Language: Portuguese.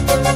Música